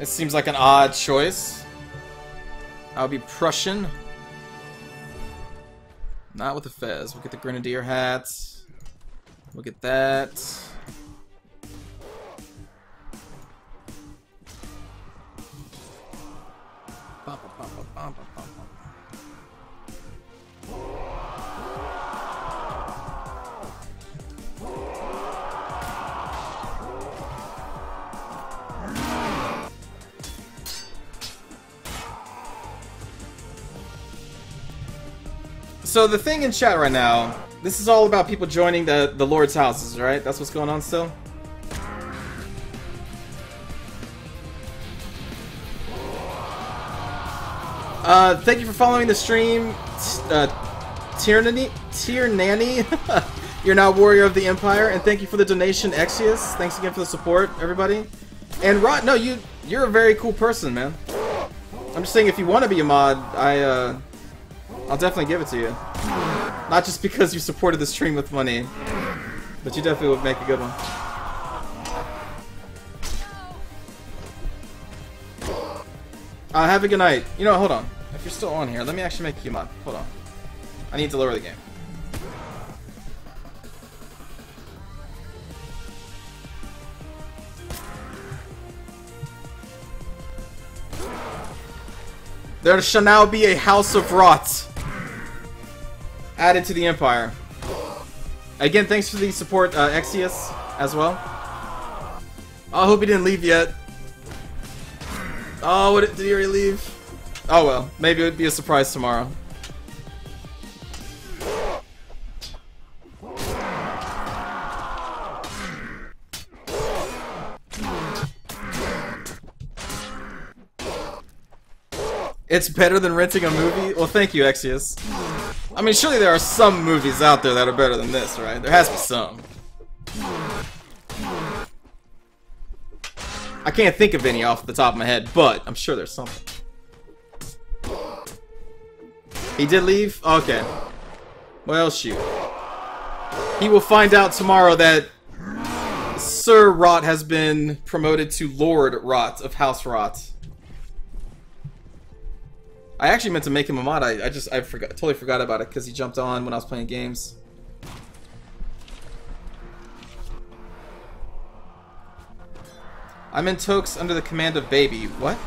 It seems like an odd choice. I'll be Prussian. Not with the fez. We'll get the grenadier hats. We'll get that. So the thing in chat right now, this is all about people joining the the Lord's houses, right? That's what's going on still. Uh, thank you for following the stream, uh, Tyranny. You're now warrior of the empire, and thank you for the donation, Exius. Thanks again for the support, everybody. And Rot, no, you you're a very cool person, man. I'm just saying, if you want to be a mod, I uh, I'll definitely give it to you. Not just because you supported the stream with money, but you definitely would make a good one. Uh, have a good night. You know, hold on. If you're still on here, let me actually make you mod. Hold on. I need to lower the game. There shall now be a House of Rot added to the Empire. Again, thanks for the support, uh, Exius, as well. I hope he didn't leave yet. Oh, what, did he already leave? Oh well, maybe it would be a surprise tomorrow. It's better than renting a movie? Well, thank you, Exius. I mean, surely there are some movies out there that are better than this, right? There has to be some. I can't think of any off the top of my head, but I'm sure there's something. He did leave? Okay. Well, shoot. He will find out tomorrow that Sir Rot has been promoted to Lord Rot of House Rot. I actually meant to make him a mod. I, I just I forgot totally forgot about it because he jumped on when I was playing games. I'm in Tokes under the command of Baby. What?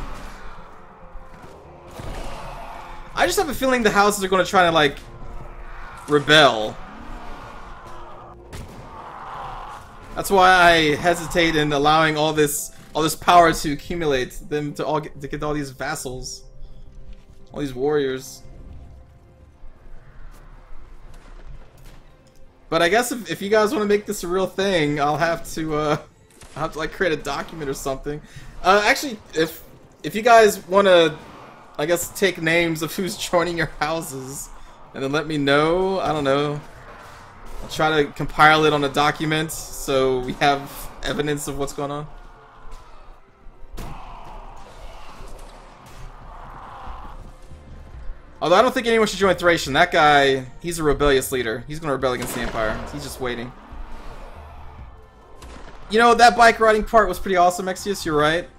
I just have a feeling the houses are going to try to like rebel. That's why I hesitate in allowing all this all this power to accumulate them to all get, to get all these vassals. All these warriors. But I guess if, if you guys want to make this a real thing, I'll have to, uh, I'll have to, like, create a document or something. Uh, actually, if, if you guys want to, I guess, take names of who's joining your houses, and then let me know, I don't know. I'll try to compile it on a document so we have evidence of what's going on. Although I don't think anyone should join Thracian. That guy, he's a rebellious leader. He's gonna rebel against the Empire. He's just waiting. You know, that bike riding part was pretty awesome, Exius. You're right.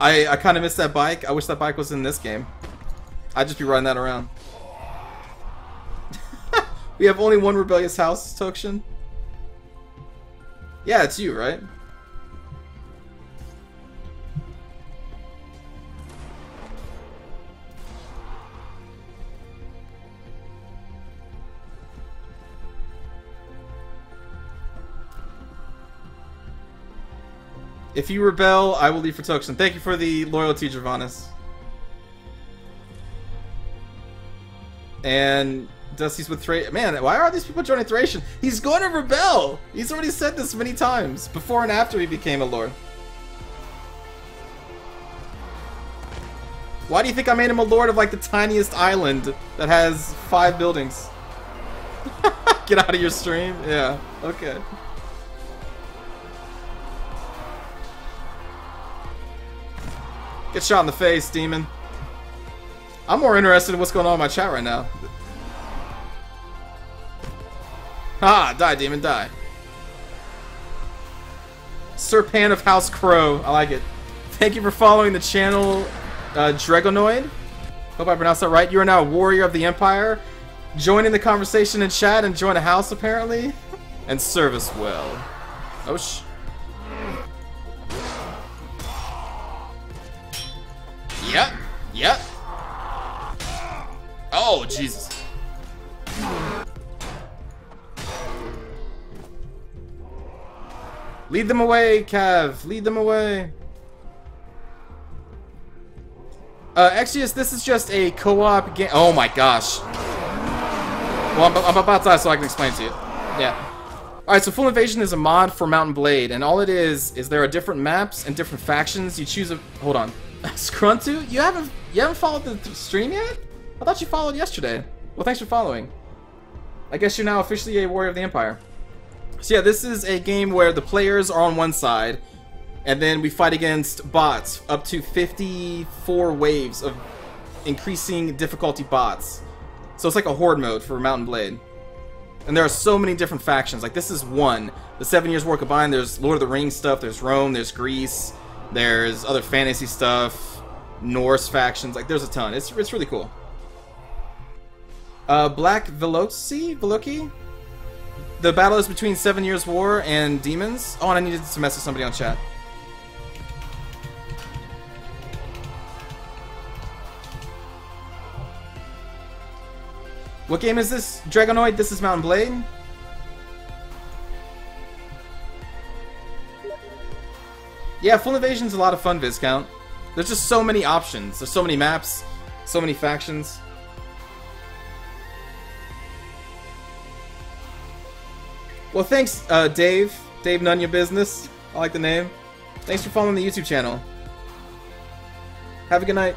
I, I kind of missed that bike. I wish that bike was in this game. I'd just be riding that around. we have only one rebellious house, Tokshen. Yeah, it's you, right? If you rebel, I will leave for Tokshen. Thank you for the loyalty, Javanis. And Dusty's with Thracian. Man, why are these people joining Thracian? He's going to rebel! He's already said this many times, before and after he became a lord. Why do you think I made him a lord of like the tiniest island that has five buildings? Get out of your stream? Yeah, okay. Get shot in the face, demon. I'm more interested in what's going on in my chat right now. Ah, die, demon, die. Sir Pan of House Crow. I like it. Thank you for following the channel, uh, Dragonoid. Hope I pronounced that right. You are now a warrior of the Empire. Join in the conversation in chat and join a house, apparently. And serve us well. Oh, sh... Oh, Jesus. Lead them away, Cav. Lead them away. Uh, this is just a co-op game. Oh my gosh. Well, I'm, I'm, about to die so I can explain to you. Yeah. Alright, so Full Invasion is a mod for Mount and Blade, and all it is, is there are different maps and different factions. You choose a... Hold on. Scruntu? You haven't, you haven't followed the stream yet? I thought you followed yesterday. Well, thanks for following. I guess you're now officially a Warrior of the Empire. So yeah, this is a game where the players are on one side, and then we fight against bots, up to 54 waves of increasing difficulty bots. So it's like a horde mode for Mount and Blade. And there are so many different factions. Like this is one. The Seven Years War combined, there's Lord of the Rings stuff, there's Rome, there's Greece, there's other fantasy stuff, Norse factions, like there's a ton. It's, it's really cool. Uh, Black Veloci? Veloki? The battle is between Seven Years War and demons. Oh, and I needed to message somebody on chat. What game is this? Dragonoid, this is Mount and Blade. Yeah, Full Invasion's a lot of fun, Viscount. There's just so many options. There's so many maps, so many factions. Well, thanks, uh, Dave. Dave None Your Business. I like the name. Thanks for following the YouTube channel. Have a good night.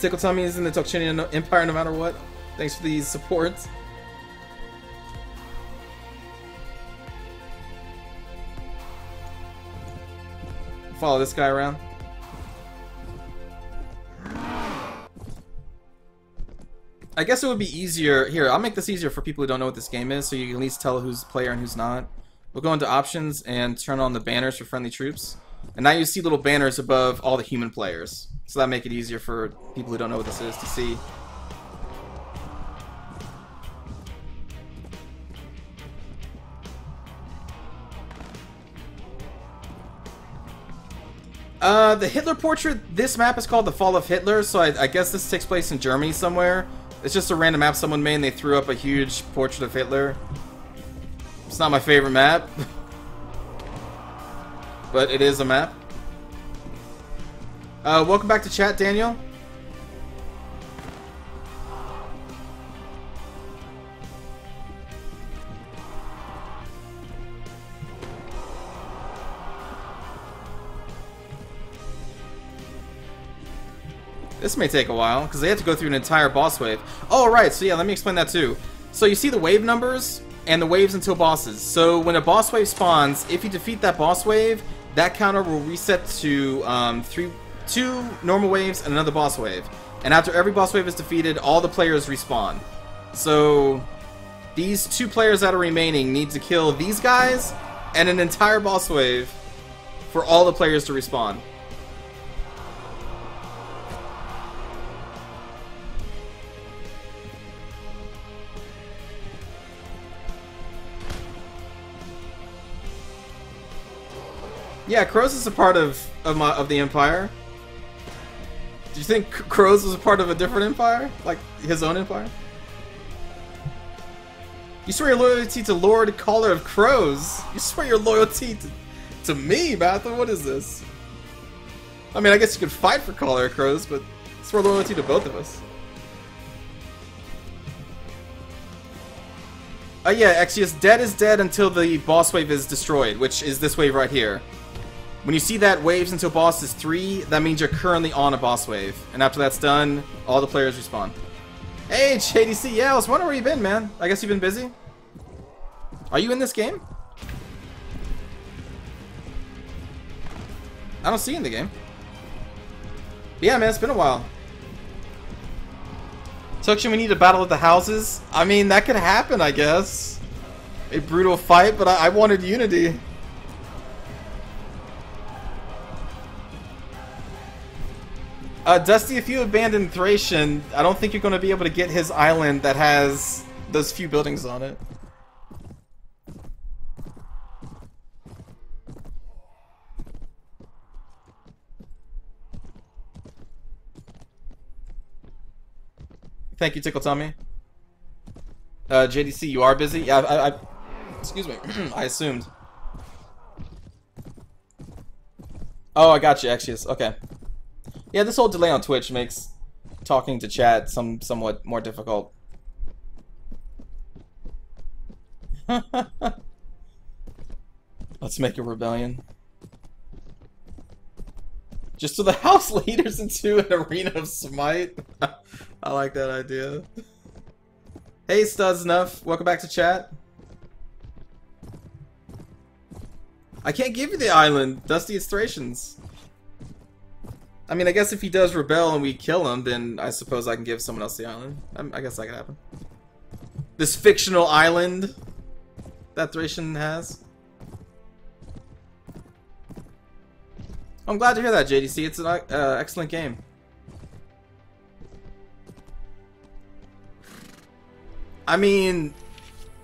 Tickle Tummy is in the Tokchinian Empire no matter what. Thanks for these supports. Follow this guy around. I guess it would be easier. Here, I'll make this easier for people who don't know what this game is, so you can at least tell who's player and who's not. We'll go into options and turn on the banners for friendly troops. And now you see little banners above all the human players. So that make it easier for people who don't know what this is to see. Uh, the Hitler portrait, this map is called The Fall of Hitler, so I, I guess this takes place in Germany somewhere. It's just a random map someone made and they threw up a huge portrait of Hitler. It's not my favorite map. but it is a map. Uh, welcome back to chat, Daniel. This may take a while, because they have to go through an entire boss wave. Oh, right, so yeah, let me explain that too. So you see the wave numbers, and the waves until bosses. So when a boss wave spawns, if you defeat that boss wave, that counter will reset to um, three, two normal waves and another boss wave. And after every boss wave is defeated, all the players respawn. So these two players that are remaining need to kill these guys and an entire boss wave for all the players to respawn. Yeah, Crows is a part of of, my, of the Empire. Do you think Crows was a part of a different empire? Like, his own empire? You swear your loyalty to Lord Caller of Crows. You swear your loyalty to, to me, Batha? What is this? I mean, I guess you could fight for Caller of Crows, but swear loyalty to both of us. Oh yeah, Exius, dead is dead until the boss wave is destroyed, which is this wave right here. When you see that waves until boss is 3, that means you're currently on a boss wave. And after that's done, all the players respawn. Hey, JDC, yeah, I was wondering where you've been, man. I guess you've been busy? Are you in this game? I don't see you in the game. But yeah, man, it's been a while. Tokshen, we need a battle of the houses. I mean, that could happen, I guess. A brutal fight, but I, I wanted unity. Uh, Dusty, if you abandon Thracian, I don't think you're going to be able to get his island that has those few buildings on it. Thank you, Tickle Tommy. Uh, JDC, you are busy? Yeah, I, I excuse me, I assumed. Oh, I got you, Axios. Okay. Yeah, this whole delay on Twitch makes talking to chat some somewhat more difficult. Let's make a rebellion. Just so the house leaders into an arena of smite. I like that idea. Hey, Studs Enough. Welcome back to chat. I can't give you the island. Dusty it's Thracians. I mean, I guess if he does rebel and we kill him, then I suppose I can give someone else the island. I, I guess that could happen. This fictional island that Thracian has. I'm glad to hear that, JDC. It's an uh, excellent game. I mean,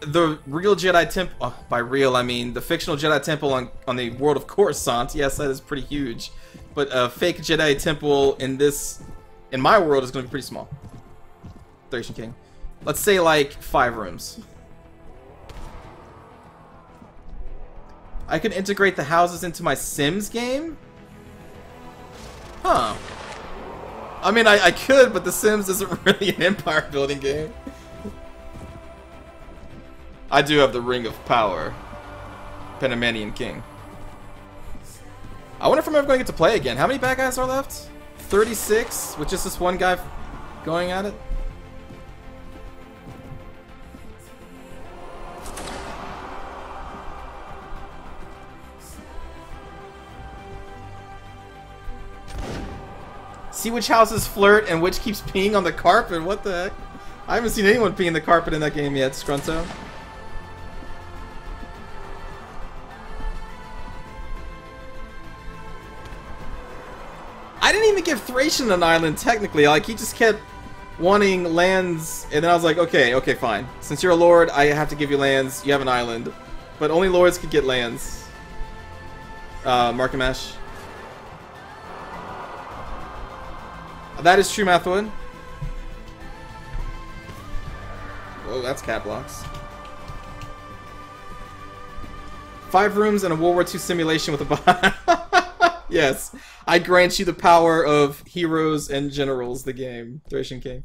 the real Jedi Temple, oh, by real I mean the fictional Jedi Temple on, on the world of Coruscant, yes, that is pretty huge. But a fake Jedi Temple in this, in my world, is going to be pretty small. Thracian King. Let's say like five rooms. I can integrate the houses into my Sims game? Huh. I mean, I, I could, but The Sims isn't really an empire building game. I do have the Ring of Power. Panamanian King. I wonder if I'm ever going to get to play again. How many bad guys are left? 36, with just this one guy going at it? See which houses flirt and which keeps peeing on the carpet. What the heck? I haven't seen anyone peeing the carpet in that game yet, Scrunto. Even give Thracian an island, technically. Like, he just kept wanting lands, and then I was like, okay, okay, fine. Since you're a lord, I have to give you lands. You have an island. But only lords could get lands. Uh, Markamash. That is true, Mathwood. Oh, that's cat blocks. Five rooms and a World War II simulation with a bot. Yes. I grant you the power of heroes and generals, the game. Thracian King.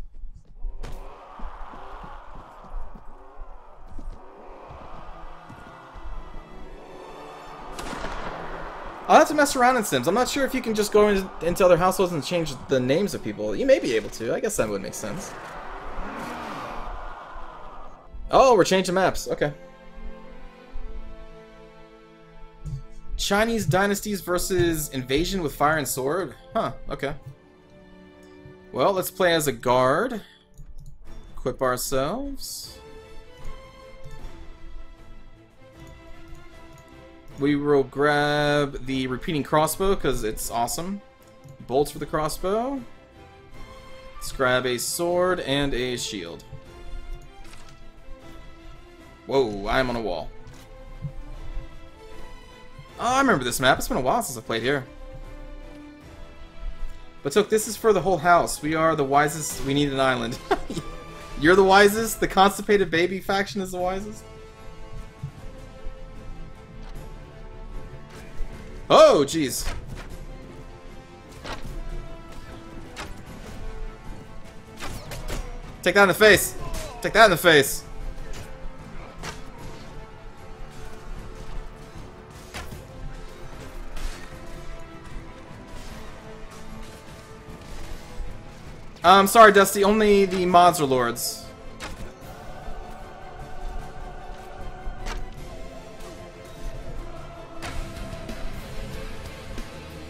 I'll have to mess around in Sims. I'm not sure if you can just go into other households and change the names of people. You may be able to. I guess that would make sense. Oh, we're changing maps. Okay. Chinese dynasties versus invasion with fire and sword? Huh, okay. Well, let's play as a guard. Equip ourselves. We will grab the repeating crossbow because it's awesome. Bolts for the crossbow. Let's grab a sword and a shield. Whoa, I'm on a wall. Oh, I remember this map. It's been a while since I played here. But look, this is for the whole house. We are the wisest. We need an island. You're the wisest? The constipated baby faction is the wisest? Oh, jeez. Take that in the face. Take that in the face. Um, sorry, Dusty. Only the mods are lords.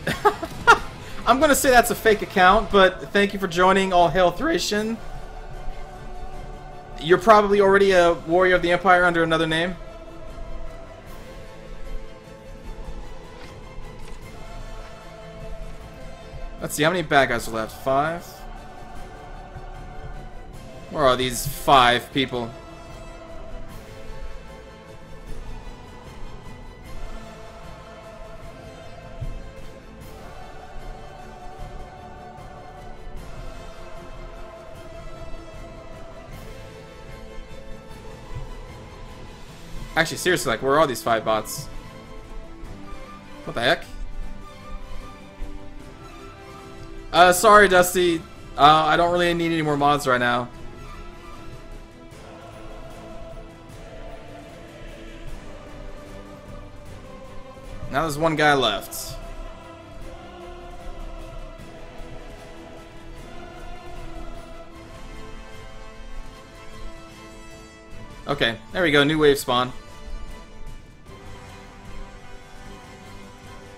I'm gonna say that's a fake account, but thank you for joining All Hail Thracian. You're probably already a warrior of the Empire under another name. Let's see, how many bad guys are left? Five? Where are these five people? Actually, seriously, like, where are these five bots? What the heck? Uh, sorry, Dusty. Uh, I don't really need any more mods right now. There's one guy left. Okay, there we go, new wave spawn.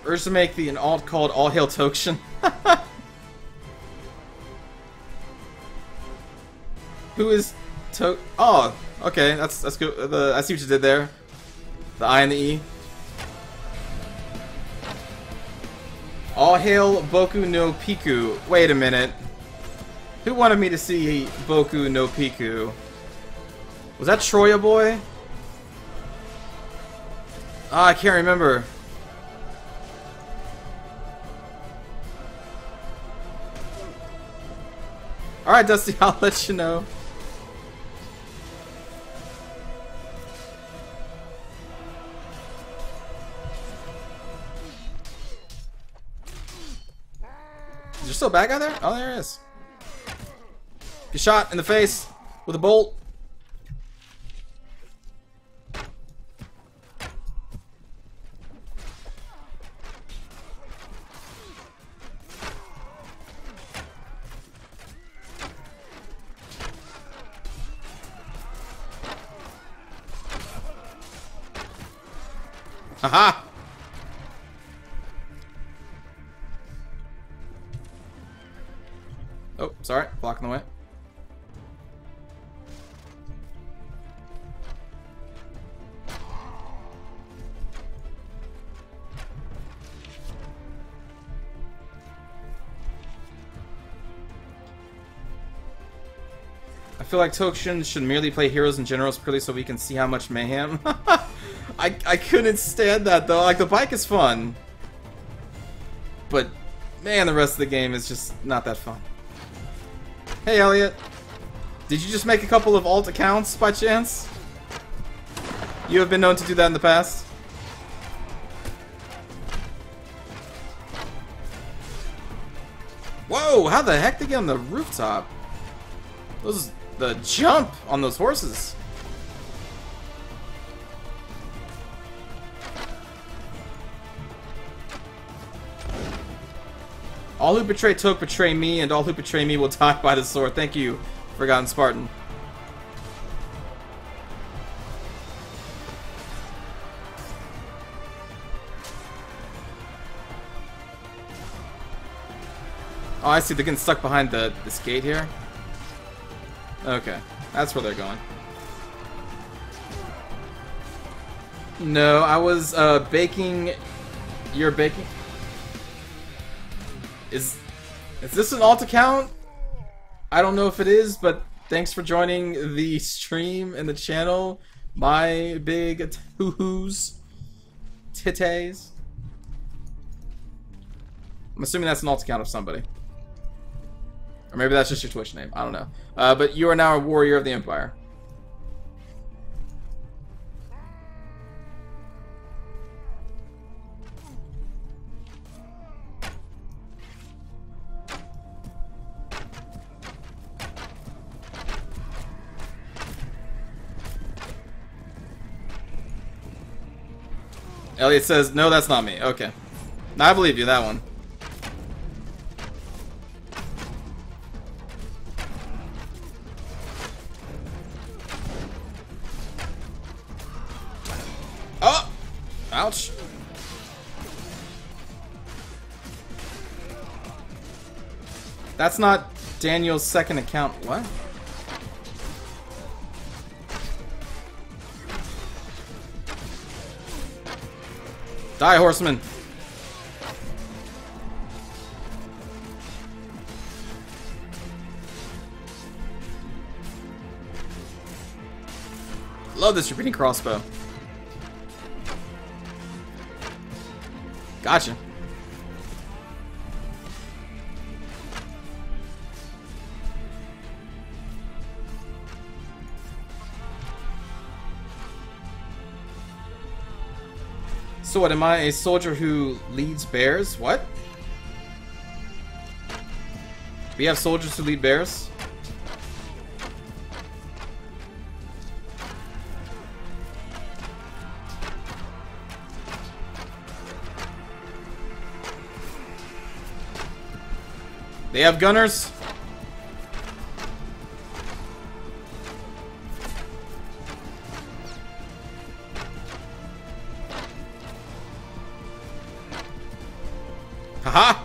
To make the an alt called All Hail Tokshen. Who is to? Oh, okay, that's that's good. The I see what you did there. The I and the E. All hail Boku no Pico. Wait a minute. Who wanted me to see Boku no Pico? Was that Troya Boy? Ah, I can't remember. Alright, Dusty, I'll let you know. Still a bad guy there? Oh, there is. Get shot in the face with a bolt. Oh, sorry, blocking the way. I feel like Tokshen should merely play heroes and generals purely so we can see how much mayhem. I, I couldn't stand that though. Like the bike is fun. But man, the rest of the game is just not that fun. Hey Elliot. Did you just make a couple of alt accounts by chance? You have been known to do that in the past? Whoa, how the heck did they get on the rooftop? Those the jump on those horses. All who betray Toke betray me, and all who betray me will die by the sword. Thank you, Forgotten Spartan. Oh, I see. They're getting stuck behind the this gate here. Okay, that's where they're going. No, I was uh, baking. You're baking. Is is this an alt account? I don't know if it is, but thanks for joining the stream and the channel. My big hoo-hoos. Titties. I'm assuming that's an alt account of somebody. Or maybe that's just your Twitch name. I don't know. Uh, but you are now a warrior of the Empire. Elliot says, no, that's not me. Okay. I believe you, that one. Oh! Ouch. That's not Daniel's second account. What? Die, horseman! Love this repeating crossbow. Gotcha. So what, am I a soldier who leads bears? What? We have soldiers who lead bears? They have gunners? Haha!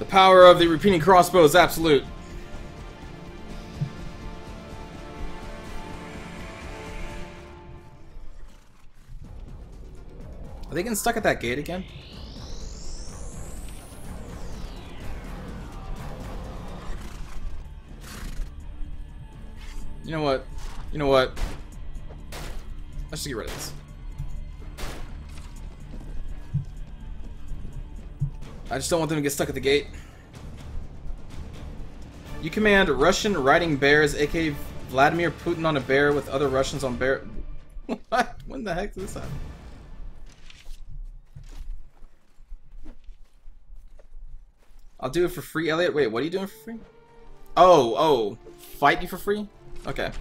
The power of the repeating crossbow is absolute. Are they getting stuck at that gate again? You know what? You know what? Let's just get rid of this. I just don't want them to get stuck at the gate. You command Russian riding bears, aka Vladimir Putin on a bear with other Russians on bear. what? When the heck did this happen? I'll do it for free, Elliot. Wait, what are you doing for free? Oh, oh. Fight you for free? Okay.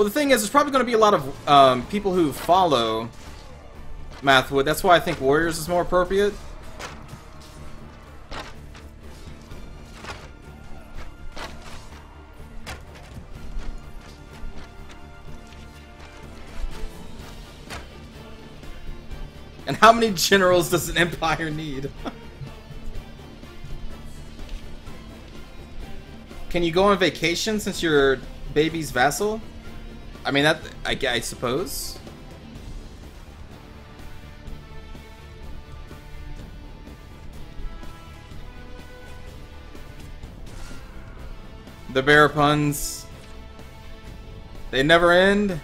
Well, the thing is, there's probably going to be a lot of um, people who follow Mathwood. That's why I think Warriors is more appropriate. And how many generals does an empire need? Can you go on vacation since you're baby's vassal? I mean, that I, I suppose. The bear puns. They never end.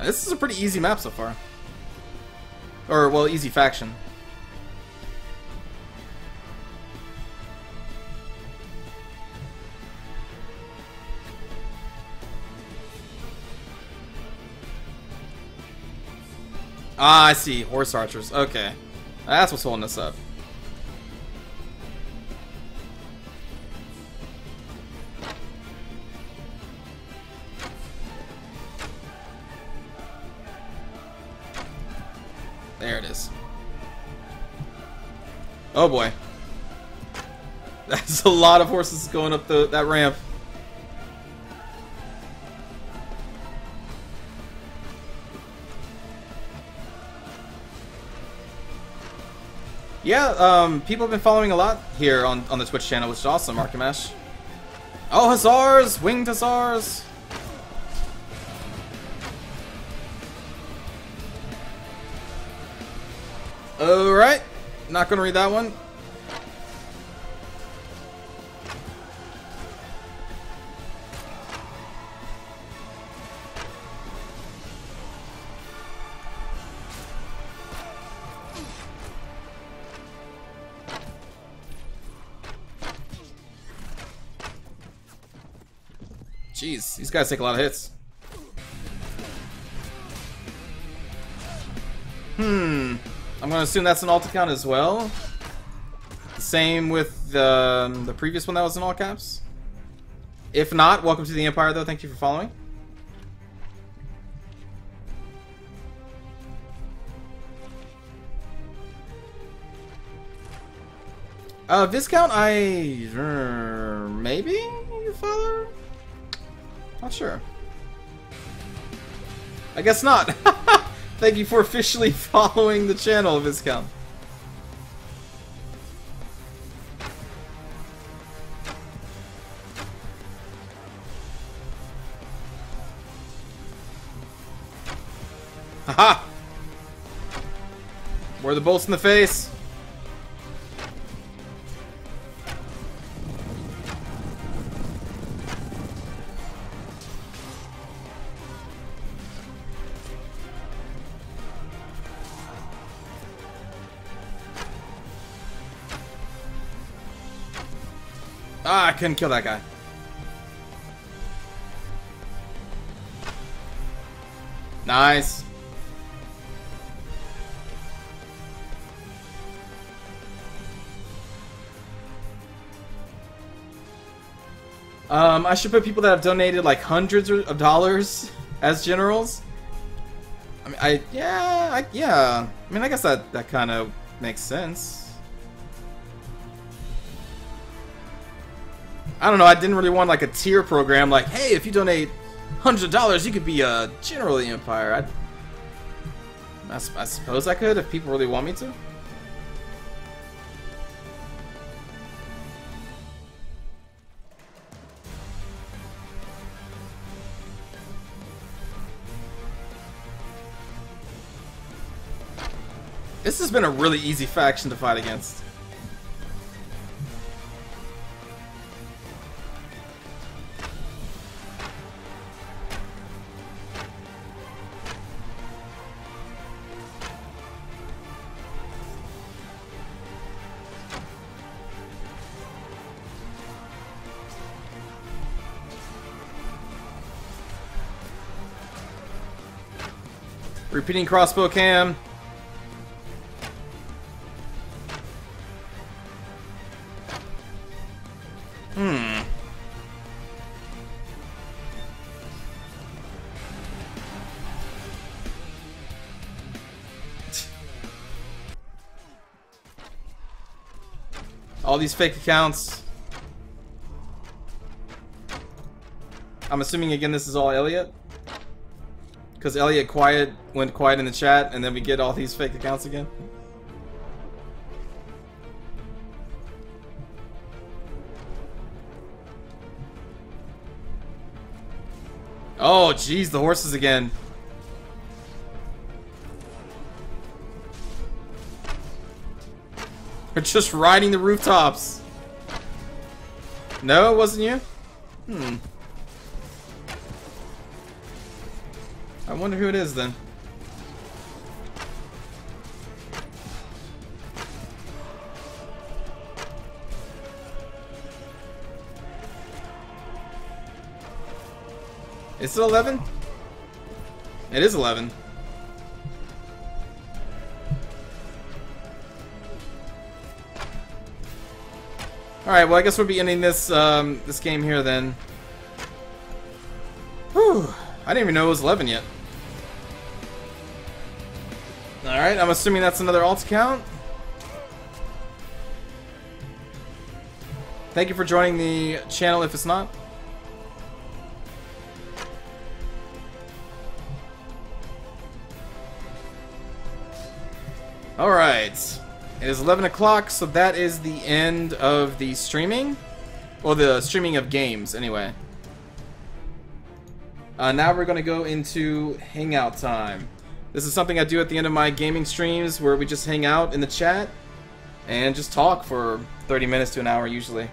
This is a pretty easy map so far. Or, well, easy faction. Ah, I see. Horse archers. Okay. That's what's holding us up. There it is. Oh boy. That's a lot of horses going up the that ramp. Yeah, um, people have been following a lot here on, on the Twitch channel, which is awesome, Archimesh. Oh, Hussars! Winged Hussars! Alright. Not gonna read that one. Guys take a lot of hits. Hmm. I'm gonna assume that's an alt account as well. Same with the, um, the previous one that was in all caps. If not, welcome to the Empire though. Thank you for following. Uh, Viscount, I... Uh, maybe you follow? Not sure. I guess not. Thank you for officially following the channel, Viscount. Haha. Where the bolts in the face? Ah, I couldn't kill that guy. Nice. Um, I should put people that have donated like hundreds of dollars as generals. I mean, I yeah, I, yeah. I mean, I guess that that kind of makes sense. I don't know. I didn't really want like a tier program. Like, hey, if you donate $100, you could be a general of the empire. I, I, I suppose I could if people really want me to. This has been a really easy faction to fight against. Repeating crossbow cam. Hmm. All these fake accounts. I'm assuming again this is all Elliot. Because Elliot quiet went quiet in the chat and then we get all these fake accounts again. Oh, jeez, the horses again. They're just riding the rooftops. No, it wasn't you? Hmm. Wonder who it is then. Is it 11? It is 11. Alright, well I guess we'll be ending this um, this game here then. Whew. I didn't even know it was 11 yet. Alright, I'm assuming that's another alt account. Thank you for joining the channel if it's not. Alright. It is 11 o'clock, so that is the end of the streaming. Well, the streaming of games, anyway. Uh, now we're going to go into hangout time. This is something I do at the end of my gaming streams where we just hang out in the chat and just talk for 30 minutes to an hour usually.